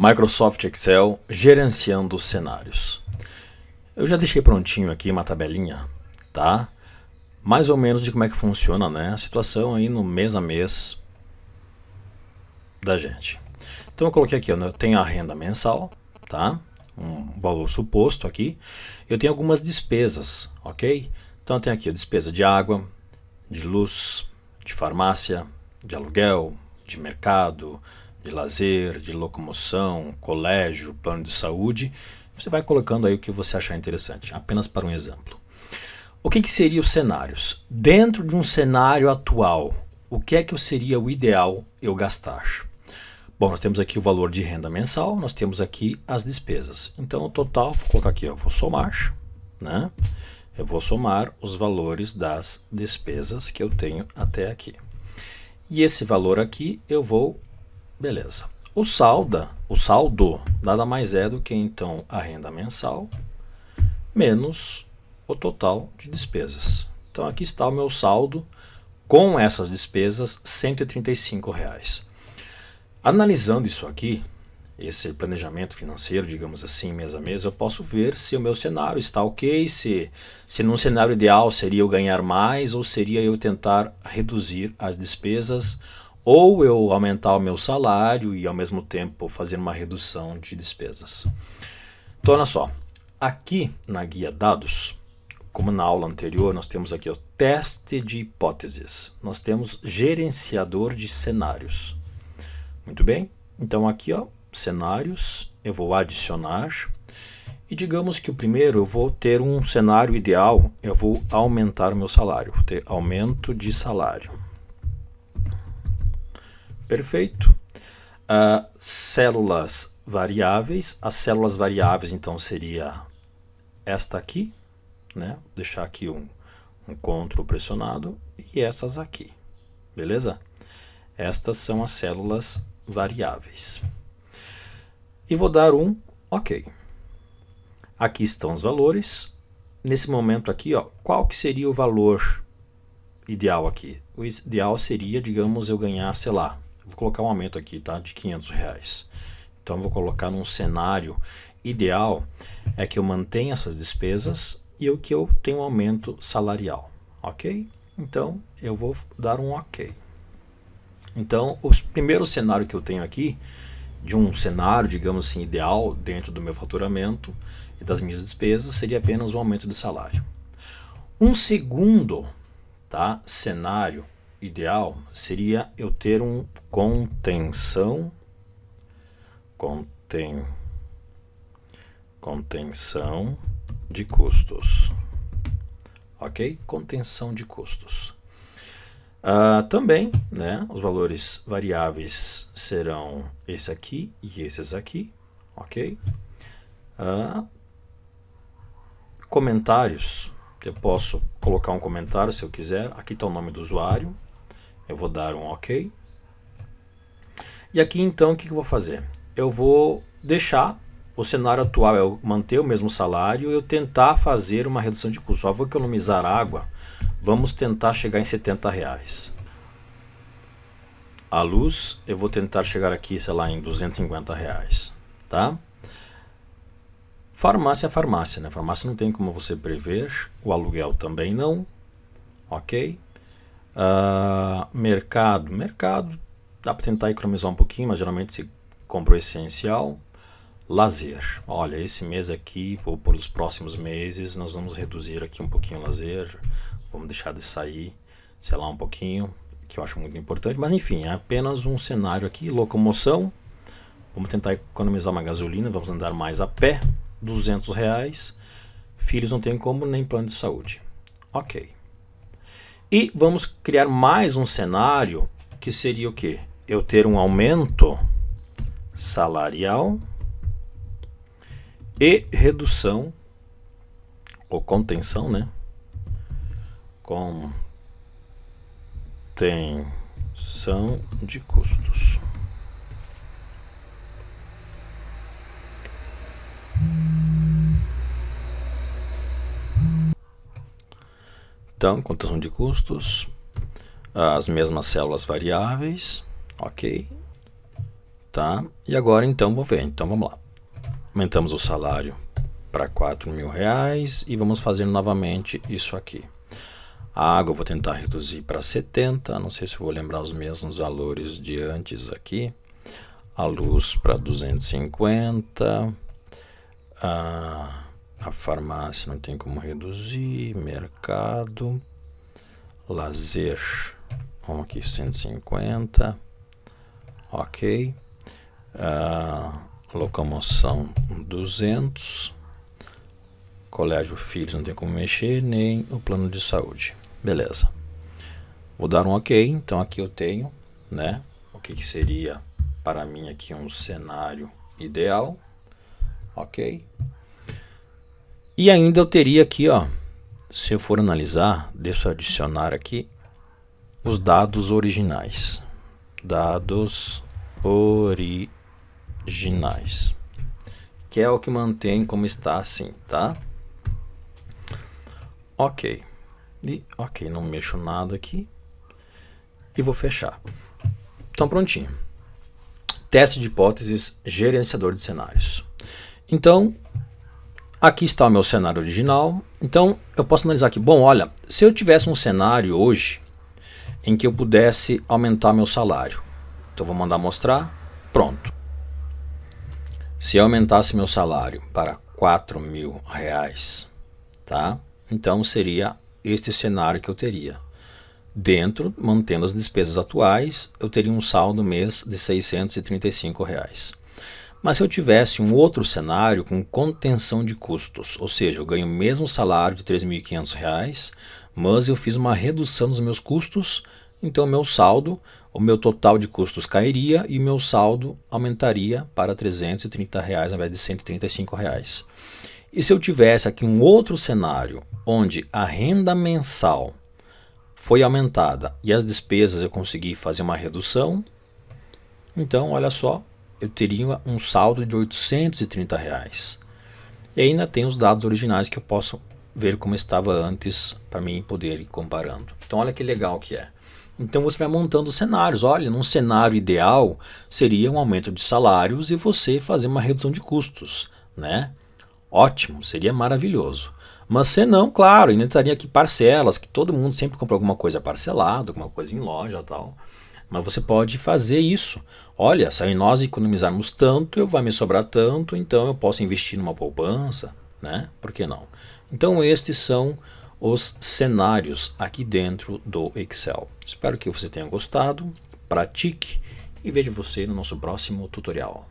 Microsoft Excel gerenciando cenários. Eu já deixei prontinho aqui uma tabelinha, tá? Mais ou menos de como é que funciona, né? A situação aí no mês a mês da gente. Então eu coloquei aqui, eu tenho a renda mensal, tá? Um valor suposto aqui. Eu tenho algumas despesas, ok? Então eu tenho aqui a despesa de água, de luz, de farmácia, de aluguel, de mercado, de lazer, de locomoção, colégio, plano de saúde. Você vai colocando aí o que você achar interessante, apenas para um exemplo. O que, que seria os cenários? Dentro de um cenário atual, o que é que seria o ideal eu gastar? Bom, nós temos aqui o valor de renda mensal, nós temos aqui as despesas. Então, o total, vou colocar aqui, eu vou somar, né? Eu vou somar os valores das despesas que eu tenho até aqui. E esse valor aqui eu vou Beleza. O saldo, o saldo nada mais é do que então a renda mensal menos o total de despesas. Então aqui está o meu saldo com essas despesas, 135 reais. Analisando isso aqui, esse planejamento financeiro, digamos assim, mês a mês, eu posso ver se o meu cenário está ok, se, se num cenário ideal seria eu ganhar mais ou seria eu tentar reduzir as despesas ou eu aumentar o meu salário e ao mesmo tempo fazer uma redução de despesas. Então, olha só, aqui na guia dados, como na aula anterior, nós temos aqui o teste de hipóteses, nós temos gerenciador de cenários. Muito bem, então aqui ó, cenários, eu vou adicionar e digamos que o primeiro eu vou ter um cenário ideal, eu vou aumentar o meu salário, vou ter aumento de salário. Perfeito. Uh, células variáveis. As células variáveis, então, seria esta aqui, né? Vou deixar aqui um, um CTRL pressionado e essas aqui, beleza? Estas são as células variáveis. E vou dar um OK. Aqui estão os valores. Nesse momento aqui, ó, qual que seria o valor ideal aqui? O ideal seria, digamos, eu ganhar, sei lá, Vou colocar um aumento aqui, tá? De 500 reais. Então, vou colocar num cenário ideal é que eu mantenha essas despesas e o que eu tenho um aumento salarial, ok? Então, eu vou dar um ok. Então, o primeiro cenário que eu tenho aqui, de um cenário, digamos assim, ideal dentro do meu faturamento e das minhas despesas, seria apenas um aumento de salário. Um segundo tá, cenário ideal seria eu ter um contenção contém contenção de custos ok? Contenção de custos. Uh, também né os valores variáveis serão esse aqui e esses aqui ok? Uh, comentários. Eu posso colocar um comentário se eu quiser. Aqui está o nome do usuário eu vou dar um OK. E aqui então o que eu vou fazer? Eu vou deixar o cenário atual eu manter o mesmo salário e eu tentar fazer uma redução de custo. Só vou economizar água, vamos tentar chegar em 70 reais. A luz eu vou tentar chegar aqui, sei lá, em 250 reais, tá? Farmácia é farmácia, né? Farmácia não tem como você prever, o aluguel também não, ok? Uh, mercado. Mercado dá para tentar economizar um pouquinho, mas geralmente se compra o essencial. Lazer. Olha, esse mês aqui, ou por os próximos meses, nós vamos reduzir aqui um pouquinho o lazer. Vamos deixar de sair, sei lá, um pouquinho, que eu acho muito importante. Mas enfim, é apenas um cenário aqui. Locomoção. Vamos tentar economizar uma gasolina, vamos andar mais a pé. 200 reais. Filhos não tem como, nem plano de saúde. Ok. E vamos criar mais um cenário que seria o que? Eu ter um aumento salarial e redução ou contenção, né? Contenção de custos. Então, contação de custos, as mesmas células variáveis, ok. tá? E agora então vou ver. Então vamos lá. Aumentamos o salário para 4 mil reais e vamos fazer novamente isso aqui. A água eu vou tentar reduzir para 70, não sei se vou lembrar os mesmos valores de antes aqui. A luz para 250. A, a farmácia não tem como reduzir. Mercado. Lazer. Vamos aqui, 150. Ok. A locomoção 200. Colégio Filhos não tem como mexer, nem o plano de saúde. Beleza. Vou dar um OK. Então aqui eu tenho, né? O que, que seria para mim aqui um cenário ideal. OK? E ainda eu teria aqui, ó, se eu for analisar, deixa eu adicionar aqui os dados originais. Dados originais. Que é o que mantém como está assim, tá? Ok. E, ok, não mexo nada aqui. E vou fechar. Então, prontinho. Teste de hipóteses, gerenciador de cenários. Então, aqui está o meu cenário original. Então, eu posso analisar aqui. Bom, olha, se eu tivesse um cenário hoje em que eu pudesse aumentar meu salário. Então, vou mandar mostrar. Pronto. Se eu aumentasse meu salário para 4 mil reais, tá? Então, seria este cenário que eu teria. Dentro, mantendo as despesas atuais, eu teria um saldo mês de 635 reais. Mas se eu tivesse um outro cenário com contenção de custos, ou seja, eu ganho o mesmo salário de R$ 3.500, mas eu fiz uma redução dos meus custos, então o meu saldo, o meu total de custos cairia e o meu saldo aumentaria para 330 reais ao invés de 135 reais. E se eu tivesse aqui um outro cenário onde a renda mensal foi aumentada e as despesas eu consegui fazer uma redução, então olha só, eu teria um saldo de 830 reais. E ainda tem os dados originais que eu posso ver como estava antes para mim poder ir comparando. Então olha que legal que é. Então você vai montando cenários. Olha, num cenário ideal seria um aumento de salários e você fazer uma redução de custos, né? Ótimo, seria maravilhoso. Mas se não, claro, ainda estaria aqui parcelas, que todo mundo sempre compra alguma coisa parcelada, alguma coisa em loja tal. Mas você pode fazer isso. Olha, se nós economizarmos tanto, eu vai me sobrar tanto, então eu posso investir numa poupança, né? Por que não? Então estes são os cenários aqui dentro do Excel. Espero que você tenha gostado, pratique e vejo você no nosso próximo tutorial.